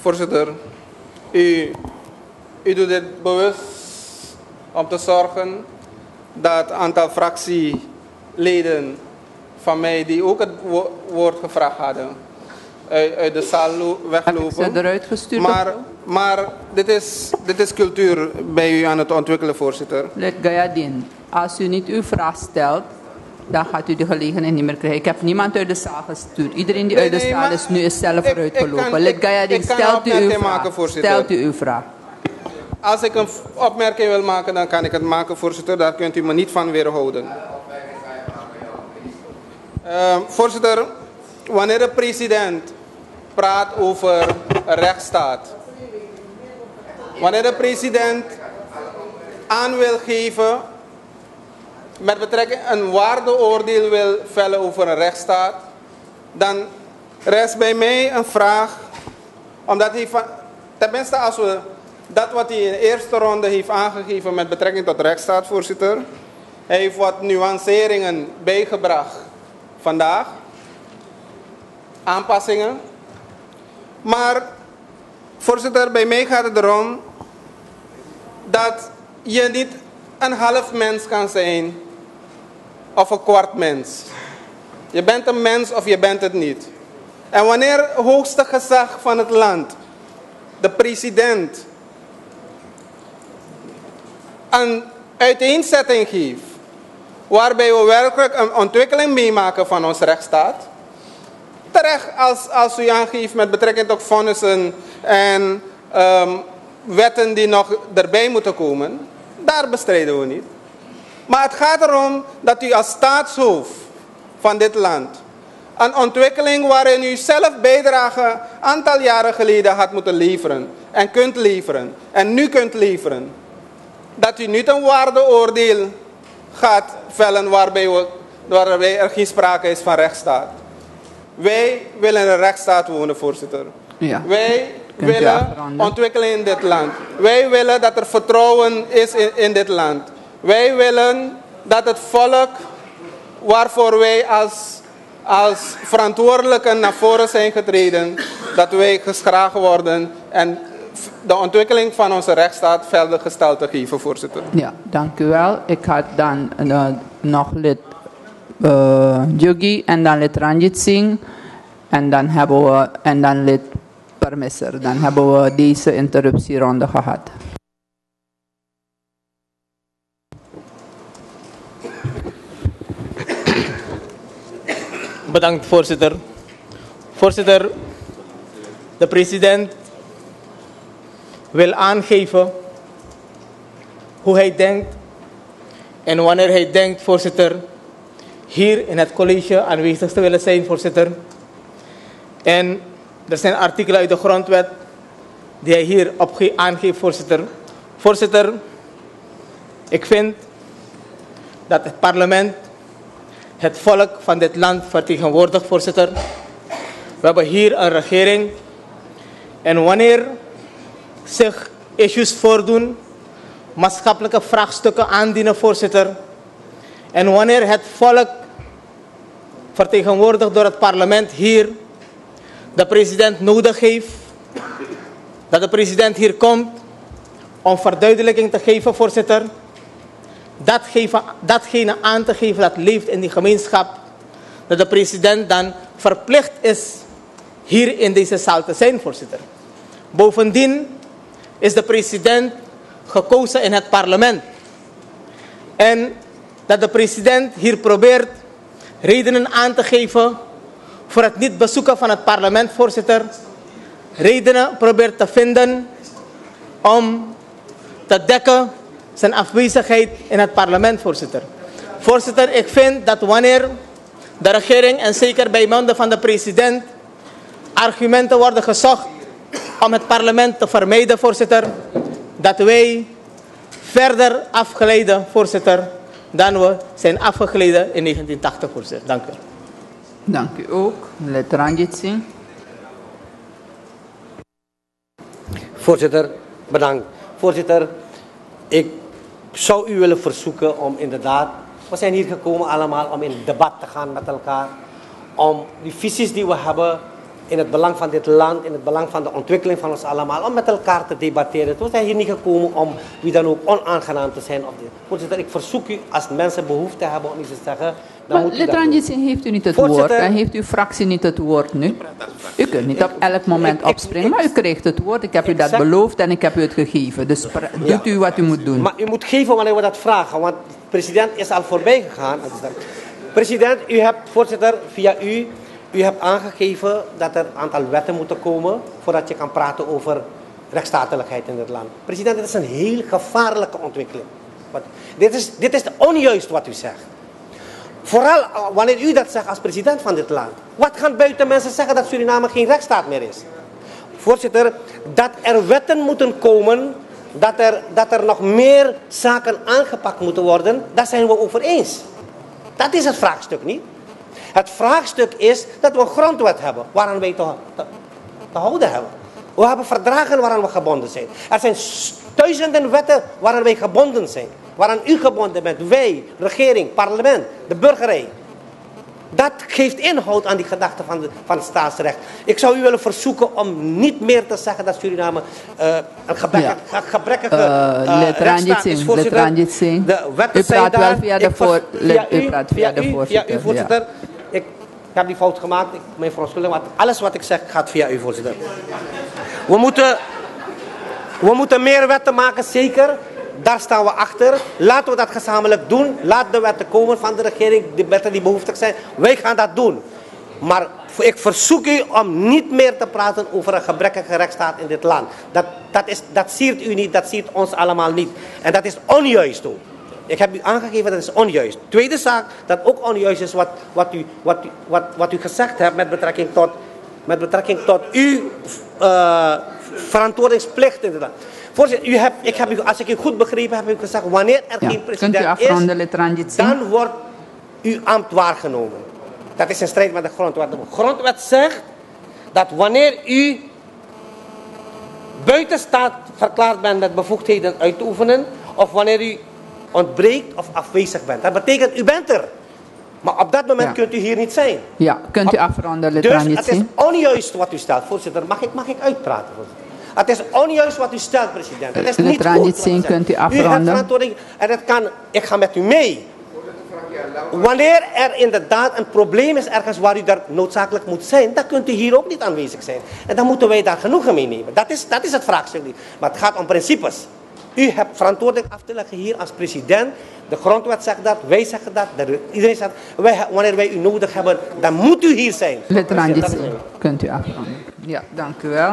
Voorzitter, u, u doet dit bewust om te zorgen dat het aantal fractieleden van mij die ook het wo- woord gevraagd hadden, uit, uit de zaal weglopen. eruit gestuurd? Maar, maar dit, is, dit is cultuur bij u aan het ontwikkelen, voorzitter. Let Gayadin, als u niet uw vraag stelt, dan gaat u de gelegenheid niet meer krijgen. Ik heb niemand uit de zaal gestuurd. Iedereen die Nee, uit de zaal is nu is zelf eruit ik kan- gelopen. Let ik- stelt u een uw opmerking vraag. maken, voorzitter. Stelt u uw vraag. Als ik een opmerking wil maken, dan kan ik het maken, voorzitter. Daar kunt u me niet van weerhouden. Uh, voorzitter, wanneer de president praat over rechtsstaat. Wanneer de president aan wil geven met betrekking een waardeoordeel wil vellen over een rechtsstaat, dan rest bij mij een vraag, omdat hij van, tenminste als we dat wat hij in de eerste ronde heeft aangegeven met betrekking tot rechtsstaat, voorzitter, hij heeft wat nuanceringen bijgebracht vandaag, aanpassingen. Maar voorzitter, bij mij gaat het erom dat je niet een half mens kan zijn of een kwart mens. Je bent een mens of je bent het niet. En wanneer het hoogste gezag van het land, de president, een uiteenzetting geeft, waarbij we werkelijk een ontwikkeling meemaken van onze rechtsstaat, terecht als, als u aangeeft met betrekking tot vonnissen en ehm, wetten die nog erbij moeten komen, daar bestrijden we niet. Maar het gaat erom dat u als staatshoofd van dit land een ontwikkeling waarin u zelf bijdrage een aantal jaren geleden had moeten leveren en kunt leveren en nu kunt leveren. Dat u niet een waardeoordeel gaat vellen waarbij, we, waarbij er geen sprake is van rechtsstaat. Wij willen een rechtsstaat wonen, voorzitter. Ja. Wij willen ontwikkeling in dit land. Wij willen dat er vertrouwen is in, in dit land. Wij willen dat het volk waarvoor wij als, als verantwoordelijken naar voren zijn getreden, dat wij geschragen worden en de ontwikkeling van onze rechtsstaat verder gestalte geven, voorzitter. Ja, dank u wel. Ik had dan eh, nog lid uh, Jogi en dan lid Ranjit Singh. En dan hebben we en dan lid Permisser. Dan hebben we deze interruptieronde gehad. Bedankt, voorzitter. Voorzitter, de president wil aangeven hoe hij denkt en wanneer hij denkt, voorzitter, hier in het college aanwezig te willen zijn, voorzitter. En er zijn artikelen uit de grondwet die hij hier opge- aangeeft, voorzitter. Voorzitter, ik vind dat het parlement het volk van dit land vertegenwoordigt, voorzitter. We hebben hier een regering. En wanneer zich issues voordoen, maatschappelijke vraagstukken aandienen, voorzitter. En wanneer het volk, vertegenwoordigd door het parlement hier, de president nodig heeft, dat de president hier komt om verduidelijking te geven, voorzitter dat geven, datgene aan te geven dat leeft in die gemeenschap, dat de president dan verplicht is hier in deze zaal te zijn, voorzitter. Bovendien is de president gekozen in het parlement. En dat de president hier probeert redenen aan te geven voor het niet bezoeken van het parlement, voorzitter. Redenen probeert te vinden om te dekken zijn afwezigheid in het parlement, voorzitter. Voorzitter, ik vind dat wanneer de regering en zeker bij monden van de president argumenten worden gezocht om het parlement te vermijden, voorzitter, dat wij verder afgeleiden, voorzitter, dan we zijn afgegleden in 1980, voorzitter. Dank u. Dank u ook. Lid Ranjit Singh. Voorzitter, bedankt. Voorzitter, ik zou u willen verzoeken om inderdaad, we zijn hier gekomen allemaal om in debat te gaan met elkaar, om die visies die we hebben in het belang van dit land, in het belang van de ontwikkeling van ons allemaal, om met elkaar te debatteren. We zijn hier niet gekomen om wie dan ook onaangenaam te zijn. Voorzitter, ik verzoek u, als mensen behoefte hebben om iets te zeggen, dan Maar heeft u niet het woord en heeft uw fractie niet het woord nu. U kunt niet op elk moment opspringen, maar u kreeg het woord. Ik heb u dat beloofd en ik heb u het gegeven. Dus doet u wat u moet doen. Maar u moet geven wanneer we dat vragen, want de president is al voorbij gegaan. President, u hebt, voorzitter, via u, u hebt aangegeven dat er een aantal wetten moeten komen voordat je kan praten over rechtsstatelijkheid in het land. President, dit is een heel gevaarlijke ontwikkeling. Dit, is, dit is onjuist wat u zegt. Vooral uh, wanneer u dat zegt als president van dit land. Wat gaan buiten mensen zeggen dat Suriname geen rechtsstaat meer is? Voorzitter, dat er wetten moeten komen, dat er, dat er nog meer zaken aangepakt moeten worden, daar zijn we over eens. Dat is het vraagstuk niet. Het vraagstuk is dat we een grondwet hebben waaraan wij te, te, te houden hebben. We hebben verdragen waaraan we gebonden zijn. Er zijn duizenden wetten waaraan wij gebonden zijn. Waaraan u gebonden bent, wij, regering, parlement, de burgerij. Dat geeft inhoud aan die gedachte van, de, van het staatsrecht. Ik zou u willen verzoeken om niet meer te zeggen dat Suriname eh, een gebrekkige, Ja. gebrekkige Ranjit rechtsstaat is. Voorzitter. De wetten U zijn praat wel daar. via de voor- via u u, praat via de u, voorzitter, Via u, ja. voorzitter. Ik heb die fout gemaakt. Ik, mijn verontschuldiging. Want alles wat ik zeg gaat via u, voorzitter. We moeten, we moeten meer wetten maken, zeker. Daar staan we achter. Laten we dat gezamenlijk doen. Laat de wetten komen van de regering, de wetten die behoeftig zijn. Wij gaan dat doen. Maar ik verzoek u om niet meer te praten over een gebrekkige rechtsstaat in dit land. Dat, dat, is, dat siert u niet, dat siert ons allemaal niet. En dat is onjuist ook. Ik heb u aangegeven dat is onjuist. Tweede zaak, dat ook onjuist is wat, wat, u, wat, wat, wat u gezegd hebt met betrekking tot, met betrekking tot uw eh, verantwoordingsplicht in dit. Voorzitter, u hebt, ik heb u, als ik u goed begrepen heb, heb u gezegd, wanneer er Ja. geen Kunt u president is, dan wordt uw ambt waargenomen. Dat is in strijd met de grondwet. De grondwet zegt dat wanneer u buiten staat verklaard bent met bevoegdheden uit te oefenen, of wanneer u ontbreekt of afwezig bent. Dat betekent u bent er. Maar op dat moment Ja. kunt u hier niet zijn. Ja, kunt u afronden, Dus het is onjuist wat u stelt. Voorzitter, mag ik, mag ik uitpraten? Voorzitter? Het is onjuist wat u stelt, president. Het is niet goed u kunt u U hebt afronden? verantwoording en het kan, ik ga met u mee. Wanneer er inderdaad een probleem is ergens waar u daar noodzakelijk moet zijn, dan kunt u hier ook niet aanwezig zijn. En dan moeten wij daar genoegen mee nemen. Dat is, dat is het vraagstuk niet. Maar het gaat om principes. U hebt verantwoording af te leggen hier als president. De grondwet zegt dat, wij zeggen dat, de- iedereen zegt wij, wanneer wij u nodig hebben, dan moet u hier zijn. Dat Singh, kunt u afronden? Ja, dank u wel.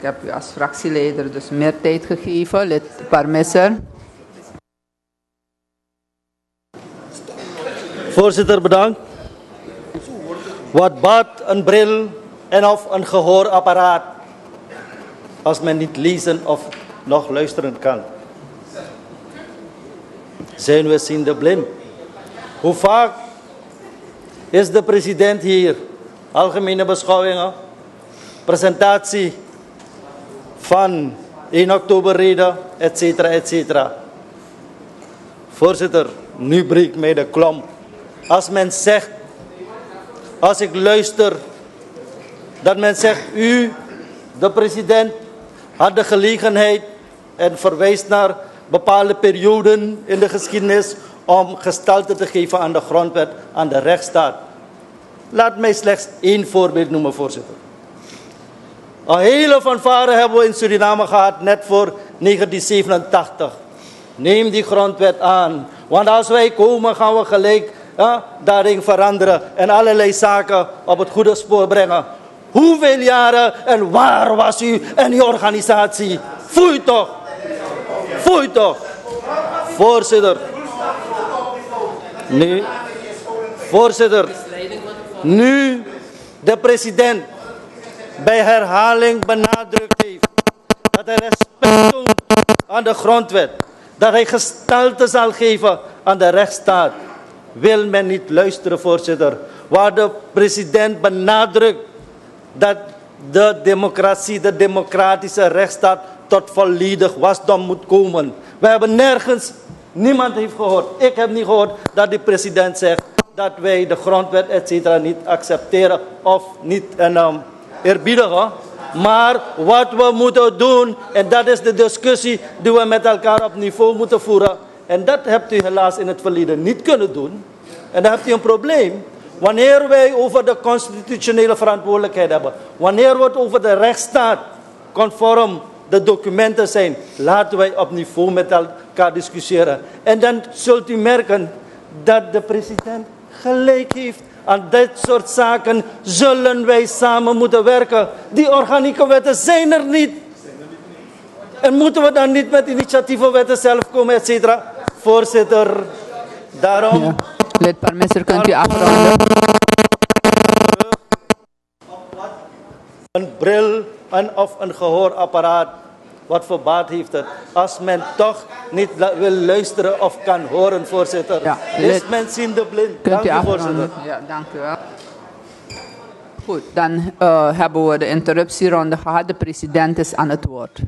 Ik heb u als fractieleider dus meer tijd gegeven. Lid Parmesser. Voorzitter, bedankt. Wat baat een bril en of een gehoorapparaat als men niet lezen of nog luisteren kan? Zijn we ziende blind? Hoe vaak is de president hier? Algemene beschouwingen, presentatie van 1 oktober reden, et cetera, et cetera. Voorzitter, nu breekt mij de klomp. Als men zegt, als ik luister, dat men zegt, u, de president, had de gelegenheid en verwijst naar bepaalde perioden in de geschiedenis om gestalte te geven aan de grondwet, aan de rechtsstaat. Laat mij slechts één voorbeeld noemen, voorzitter. Een hele fanfare hebben we in Suriname gehad, net voor 1987. Neem die grondwet aan. Want als wij komen, gaan we gelijk daarin veranderen en allerlei zaken op het goede spoor brengen. Hoeveel jaren en waar was u en uw organisatie? Foei toch! Foei toch! Voorzitter. Nu, voorzitter. Nu de president bij herhaling benadrukt heeft dat hij respect aan de grondwet, dat hij gestalte zal geven aan de rechtsstaat, wil men niet luisteren, voorzitter. Waar de president benadrukt dat de democratie, de democratische rechtsstaat tot volledig wasdom moet komen. We hebben nergens, niemand heeft gehoord, ik heb niet gehoord dat de president zegt dat wij de grondwet et cetera niet accepteren of niet en, eerbiedigen. Maar wat we moeten doen, en dat is de discussie die we met elkaar op niveau moeten voeren. En dat hebt u helaas in het verleden niet kunnen doen. En dan hebt u een probleem. Wanneer wij over de constitutionele verantwoordelijkheid hebben, wanneer we het over de rechtsstaat conform de documenten zijn, laten wij op niveau met elkaar discussiëren. En dan zult u merken dat de president gelijk heeft. Aan dit soort zaken zullen wij samen moeten werken. Die organieke wetten zijn er niet. En moeten we dan niet met initiatievenwetten zelf komen, et cetera? Voorzitter, daarom... Ja. Lid Parmesser, kunt u afronden? Een bril en of een gehoorapparaat. Wat voor baat heeft het? Als men toch niet wil luisteren of kan horen, voorzitter. Ja, is men ziende blind. Kunt Dank u voorzitter. Ja, dank u wel. Goed, dan eh, hebben we de interruptieronde gehad. De president is aan het woord.